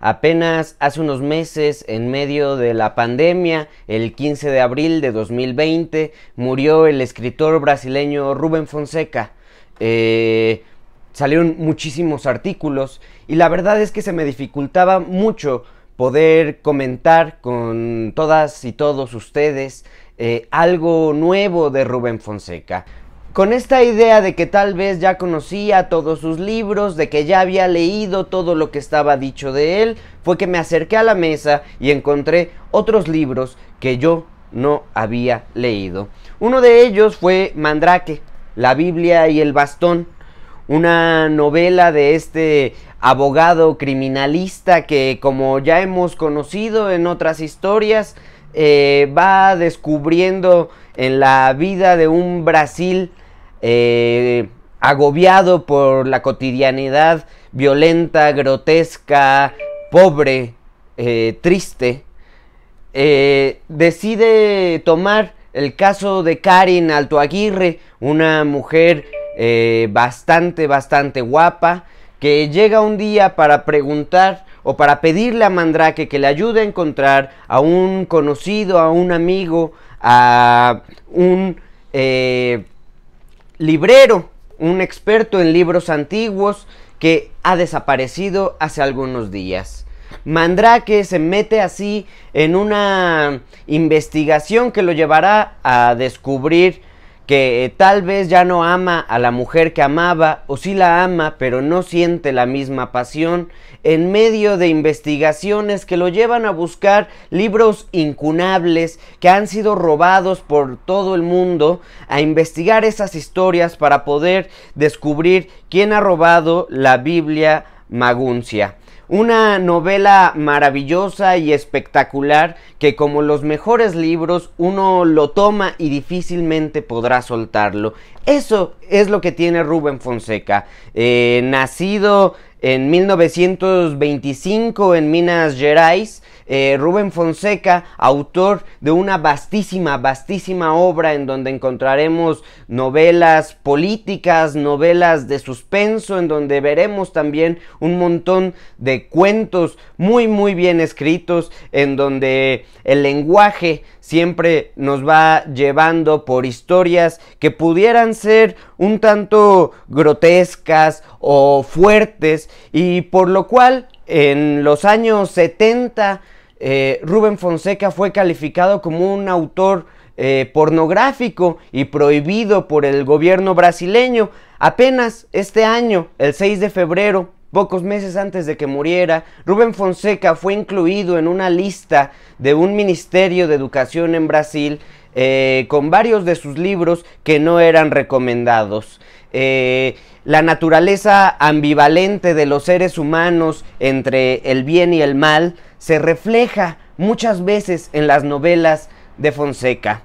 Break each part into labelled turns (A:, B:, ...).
A: Apenas hace unos meses, en medio de la pandemia, el 15 de abril de 2020, murió el escritor brasileño Rubén Fonseca. Eh, salieron muchísimos artículos y la verdad es que se me dificultaba mucho poder comentar con todas y todos ustedes eh, algo nuevo de Rubén Fonseca. Con esta idea de que tal vez ya conocía todos sus libros, de que ya había leído todo lo que estaba dicho de él, fue que me acerqué a la mesa y encontré otros libros que yo no había leído. Uno de ellos fue Mandrake, la Biblia y el bastón, una novela de este abogado criminalista que como ya hemos conocido en otras historias, eh, va descubriendo en la vida de un Brasil eh, agobiado por la cotidianidad violenta, grotesca, pobre, eh, triste, decide tomar el caso de Karin Alto Aguirre, una mujer bastante, bastante guapa, que llega un día para preguntar o para pedirle a Mandrake que le ayude a encontrar a un conocido, a un amigo, a un eh, librero, un experto en libros antiguos que ha desaparecido hace algunos días. Mandrake se mete así en una investigación que lo llevará a descubrir que eh, tal vez ya no ama a la mujer que amaba o sí la ama pero no siente la misma pasión en medio de investigaciones que lo llevan a buscar libros incunables que han sido robados por todo el mundo a investigar esas historias para poder descubrir quién ha robado la Biblia Maguncia. Una novela maravillosa y espectacular que como los mejores libros uno lo toma y difícilmente podrá soltarlo. Eso es lo que tiene Rubén Fonseca. Eh, nacido en 1925 en Minas Gerais, eh, Rubén Fonseca, autor de una vastísima, vastísima obra en donde encontraremos novelas políticas, novelas de suspenso, en donde veremos también un montón de cuentos muy, muy bien escritos, en donde el lenguaje siempre nos va llevando por historias que pudieran ser un tanto grotescas o fuertes y por lo cual en los años 70 eh, Rubén Fonseca fue calificado como un autor eh, pornográfico y prohibido por el gobierno brasileño. Apenas este año, el 6 de febrero, Pocos meses antes de que muriera, Rubén Fonseca fue incluido en una lista de un ministerio de educación en Brasil eh, con varios de sus libros que no eran recomendados. Eh, la naturaleza ambivalente de los seres humanos entre el bien y el mal se refleja muchas veces en las novelas de Fonseca.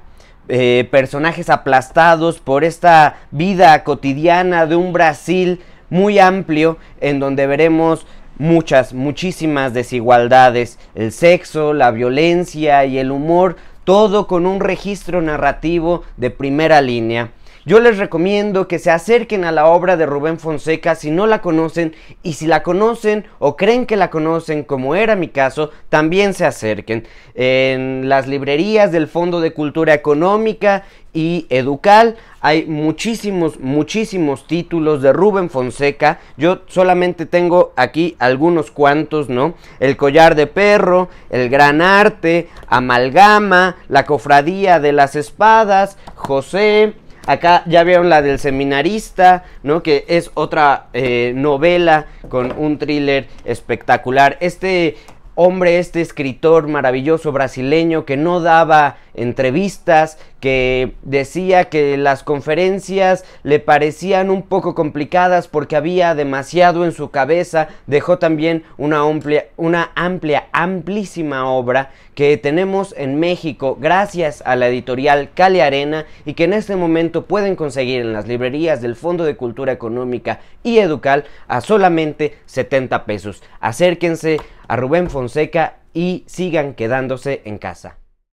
A: Eh, personajes aplastados por esta vida cotidiana de un Brasil muy amplio en donde veremos muchas, muchísimas desigualdades, el sexo, la violencia y el humor, todo con un registro narrativo de primera línea. Yo les recomiendo que se acerquen a la obra de Rubén Fonseca si no la conocen y si la conocen o creen que la conocen, como era mi caso, también se acerquen. En las librerías del Fondo de Cultura Económica y Educal hay muchísimos, muchísimos títulos de Rubén Fonseca. Yo solamente tengo aquí algunos cuantos, ¿no? El collar de perro, el gran arte, Amalgama, la cofradía de las espadas, José, Acá ya vieron la del seminarista, ¿no? Que es otra eh, novela con un thriller espectacular. Este hombre, este escritor maravilloso brasileño que no daba entrevistas, que decía que las conferencias le parecían un poco complicadas porque había demasiado en su cabeza, dejó también una amplia, una amplia, amplísima obra que tenemos en México gracias a la editorial Cali Arena y que en este momento pueden conseguir en las librerías del Fondo de Cultura Económica y Educal a solamente 70 pesos. Acérquense a Rubén Fonseca y sigan quedándose en casa.